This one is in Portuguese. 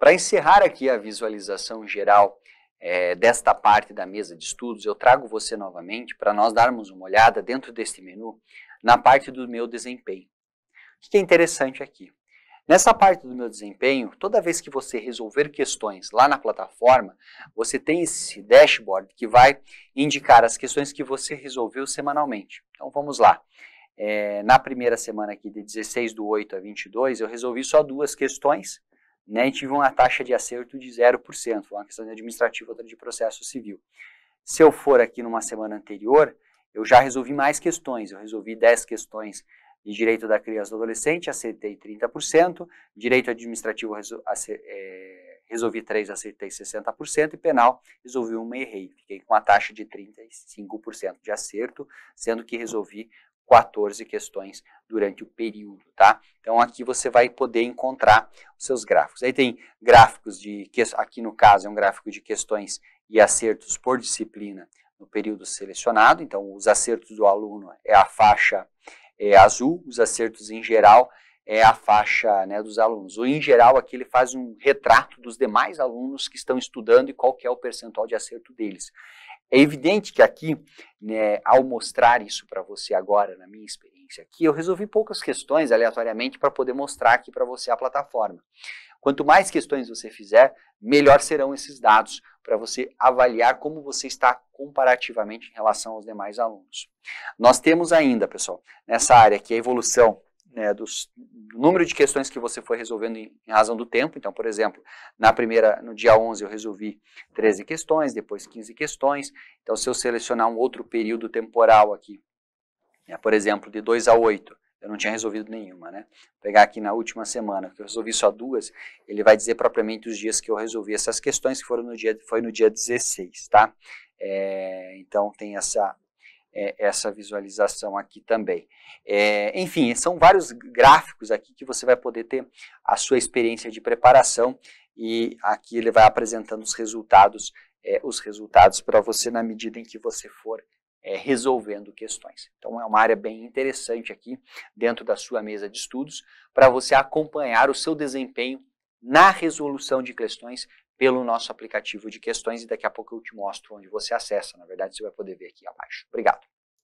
Para encerrar aqui a visualização geral é, desta parte da mesa de estudos, eu trago você novamente para nós darmos uma olhada dentro deste menu na parte do meu desempenho. O que é interessante aqui? Nessa parte do meu desempenho, toda vez que você resolver questões lá na plataforma, você tem esse dashboard que vai indicar as questões que você resolveu semanalmente. Então vamos lá. É, na primeira semana aqui, de 16 do 8 a 22, eu resolvi só duas questões né, e tive uma taxa de acerto de 0%, uma questão administrativa, outra de processo civil. Se eu for aqui numa semana anterior, eu já resolvi mais questões, eu resolvi 10 questões de direito da criança e do adolescente, acertei 30%, direito administrativo é, resolvi 3, acertei 60%, e penal resolvi uma e errei, fiquei com a taxa de 35% de acerto, sendo que resolvi 14 questões durante o período, tá? Então aqui você vai poder encontrar os seus gráficos. Aí tem gráficos de, aqui no caso é um gráfico de questões e acertos por disciplina no período selecionado, então os acertos do aluno é a faixa é, azul, os acertos em geral é a faixa né, dos alunos. O em geral aqui ele faz um retrato dos demais alunos que estão estudando e qual que é o percentual de acerto deles. É evidente que aqui, né, ao mostrar isso para você agora, na minha experiência aqui, eu resolvi poucas questões aleatoriamente para poder mostrar aqui para você a plataforma. Quanto mais questões você fizer, melhor serão esses dados para você avaliar como você está comparativamente em relação aos demais alunos. Nós temos ainda, pessoal, nessa área aqui a evolução né, dos, do número de questões que você foi resolvendo em, em, razão do tempo. Então, por exemplo, na primeira, no dia 11 eu resolvi 13 questões, depois 15 questões. Então, se eu selecionar um outro período temporal aqui, né, por exemplo, de 2 a 8, eu não tinha resolvido nenhuma, né? Pegar aqui na última semana, que eu resolvi só duas, ele vai dizer propriamente os dias que eu resolvi essas questões, que foram no dia, foi no dia 16, tá? É, então, tem essa, é, essa visualização aqui também. É, enfim, são vários gráficos aqui que você vai poder ter a sua experiência de preparação e aqui ele vai apresentando os resultados, é, os resultados para você na medida em que você for é, resolvendo questões. Então é uma área bem interessante aqui dentro da sua mesa de estudos para você acompanhar o seu desempenho na resolução de questões pelo nosso aplicativo de questões e daqui a pouco eu te mostro onde você acessa. Na verdade, você vai poder ver aqui abaixo. Obrigado.